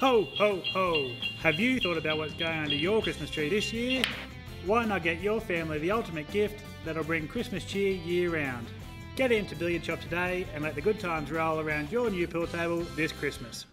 Ho, ho, ho! Have you thought about what's going under your Christmas tree this year? Why not get your family the ultimate gift that'll bring Christmas cheer year round? Get into Billiard Shop today and let the good times roll around your new pool table this Christmas.